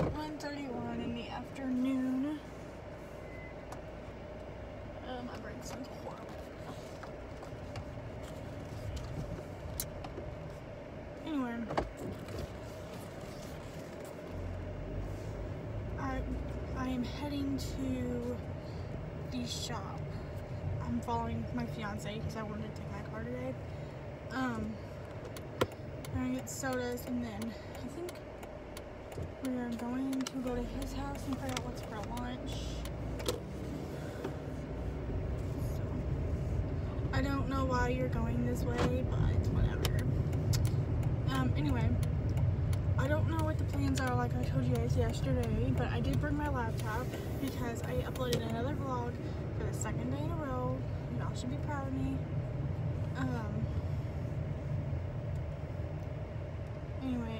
1.31 in the afternoon. Oh, my brain sounds horrible. Anyway. I, I am heading to the shop. I'm following my fiance because I wanted to take my car today. Um, I'm gonna get sodas and then I think we are going to go to his house and figure out what's for lunch. So, I don't know why you're going this way, but whatever. Um, anyway, I don't know what the plans are like I told you guys yesterday, but I did bring my laptop because I uploaded another vlog for the second day in a row. Y'all should be proud of me. Um,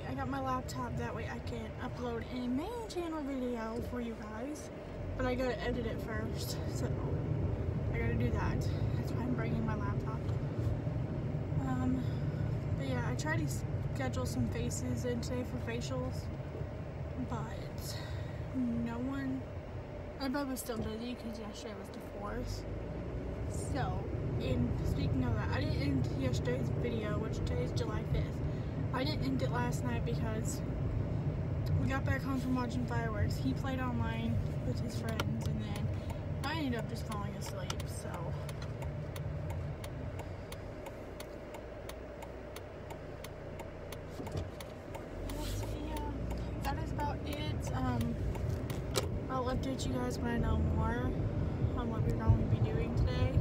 I got my laptop that way I can upload a main channel video for you guys, but I gotta edit it first, so I gotta do that. That's why I'm bringing my laptop. Um, but yeah, I tried to schedule some faces in today for facials, but no one. Everybody was still busy because yesterday was the fourth. So, in speaking of that, I didn't end yesterday's video, which today is July 5th. I didn't end it last night because we got back home from watching fireworks. He played online with his friends, and then I ended up just falling asleep. So. Yeah, that is about it. Um, I'll update you guys when I know more on what we're going to be doing today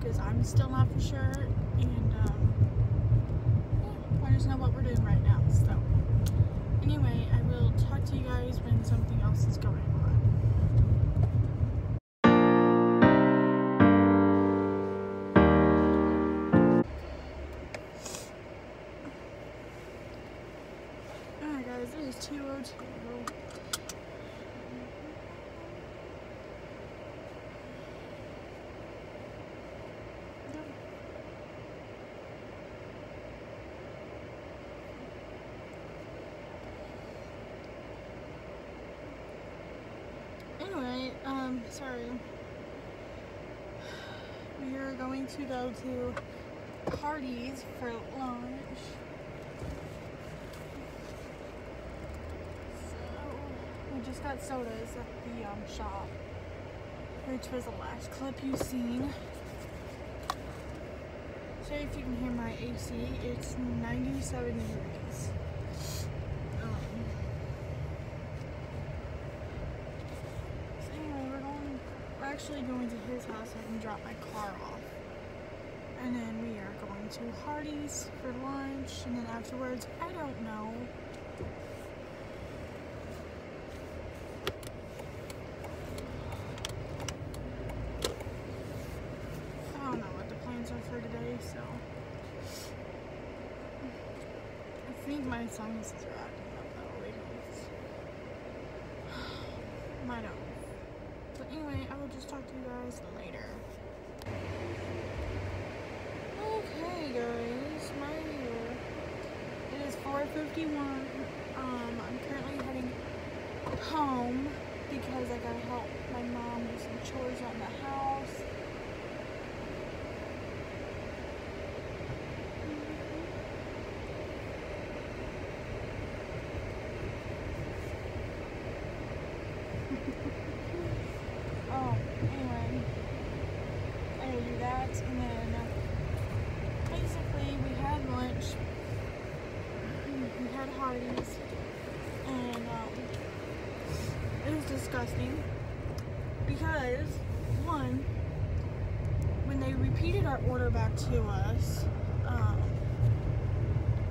because I'm still not for sure and um, know what we're doing right now so. Anyway I will talk to you guys when something else is going on. Alright guys it is 202 Um, sorry. We are going to go to Hardee's for lunch. So, we just got sodas at the um, shop, which was the last clip you've seen. Sorry if you can hear my AC, it's 97 degrees. Um, So anyway, we're going. We're actually going to his house. can drop my car off, and then we are going to Hardee's for lunch, and then afterwards, I don't know. I don't know what the plans are for today, so I think my sinuses are acting 51. Um, I'm currently heading home because I gotta help my mom do some chores around the house. Hardee's, and um, it was disgusting because one, when they repeated our order back to us, um,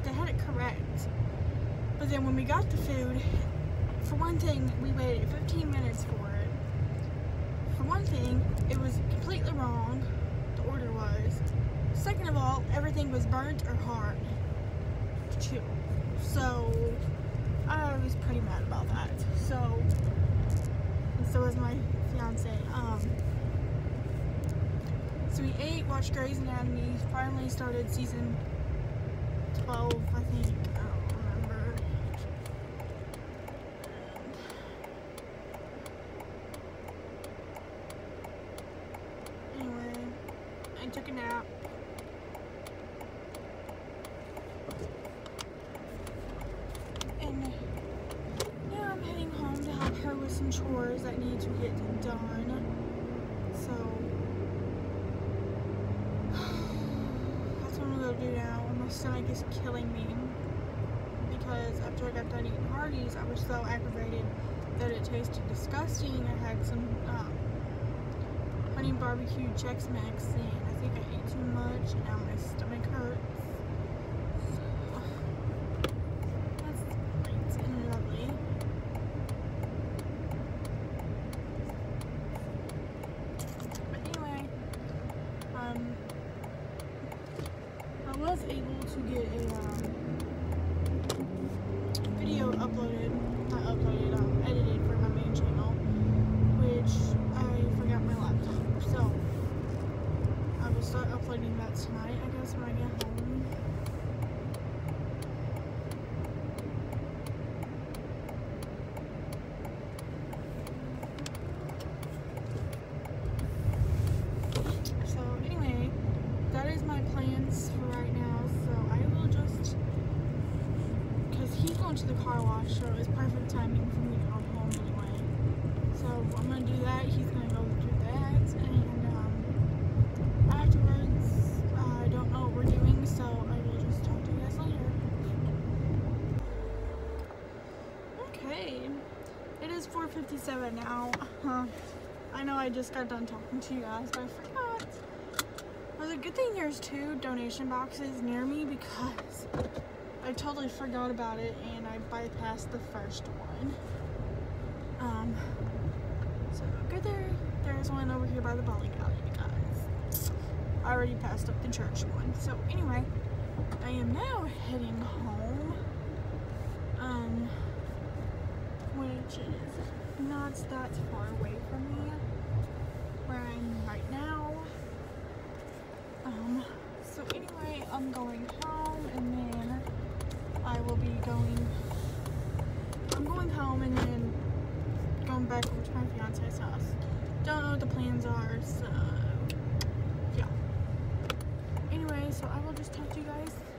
they had it correct, but then when we got the food, for one thing, we waited 15 minutes for it for one thing, it was completely wrong. The order was. Second of all, everything was burnt or hard. Too. So I was pretty mad about that. So and so was my fiance. Um so we ate, watched Grey's Anatomy, finally started season 12, I think. I don't remember. Anyway, I took a nap. And now I'm heading home to help her with some chores that need to get done. So that's what I'm gonna do now. My stomach is killing me because after I got done eating Hardee's, I was so aggravated that it tasted disgusting. I had some um, honey barbecue Chex Mix and I think I ate too much and now my stomach hurts. was able to get a um, video uploaded, not uploaded, um, edited for my main channel, which I forgot my laptop. So I will start uploading that tonight, I guess, when I get home. So anyway, that is my plans for right now. So I will just, because he's going to the car wash, so it's perfect timing for me to go home anyway. So I'm gonna do that. He's gonna go do that, and 57 now. Uh-huh. I know I just got done talking to you guys, but I forgot. Well, the good thing there's two donation boxes near me because I totally forgot about it and I bypassed the first one. Um, so good there. There's one over here by the bowling alley because I already passed up the church one. So anyway, I am now heading home. Which is not that far away from me where I'm right now. Um, so anyway, I'm going home and then I will be going, I'm going home and then going back over to my fiance's house. Don't know what the plans are, so yeah. Anyway, so I will just talk to you guys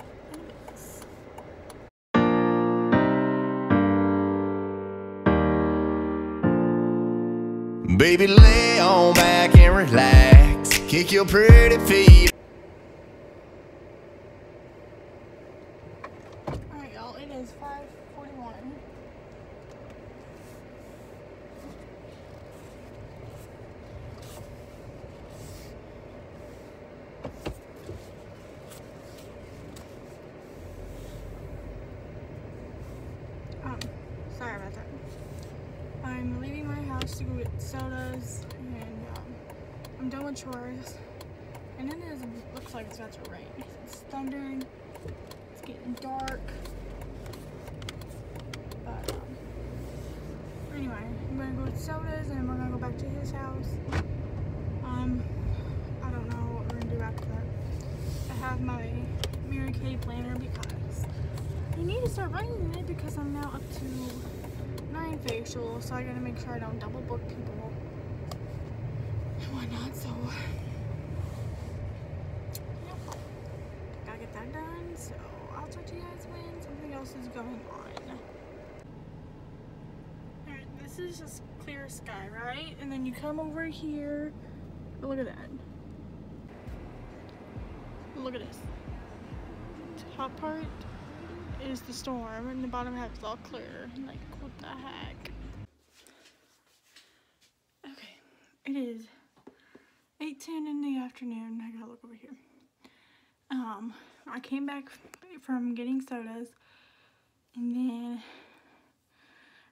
Baby, lay on back and relax. Kick your pretty feet. Alright, y'all, it is 541. Um, sorry about that. I'm leaving my house to go get sodas, and um, I'm done with chores. And then it looks like it's about to rain. It's thundering. It's getting dark. But, um, anyway, I'm gonna go get sodas and we're gonna go back to his house. Um, I don't know what we're gonna do after that. I have my Mary Kay planner because I need to start writing in it because I'm now up to nine facials, so I gotta make sure I don't double book people whatnot. So, yep. gotta get that done. So I'll talk to you guys when something else is going on. Alright, this is just clear sky, right? And then you come over here. Look at that. Look at this. Top part is the storm, and the bottom half is all clear. Like, what the heck? Okay, it is 8.10 in the afternoon. I gotta look over here. Um, I came back from getting sodas, and then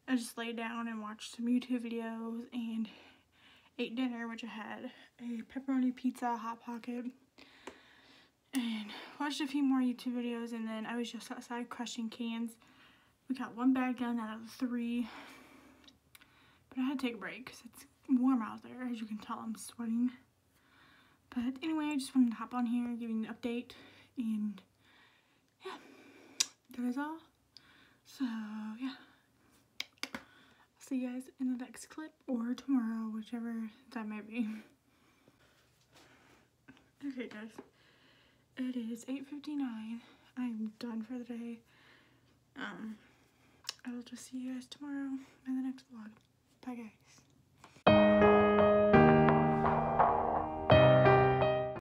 I just laid down and watched some YouTube videos and ate dinner, which I had a pepperoni pizza, hot pocket, and watched a few more YouTube videos, and then I was just outside crushing cans. We got one bag done out of three, but I had to take a break because it's warm out there. As you can tell, I'm sweating. But anyway, I just wanted to hop on here, give you an update, and yeah, that is all. So yeah, I'll see you guys in the next clip or tomorrow, whichever that may be. Okay, guys. It is 8.59. I'm done for the day. Um, I will just see you guys tomorrow in the next vlog. Bye, guys.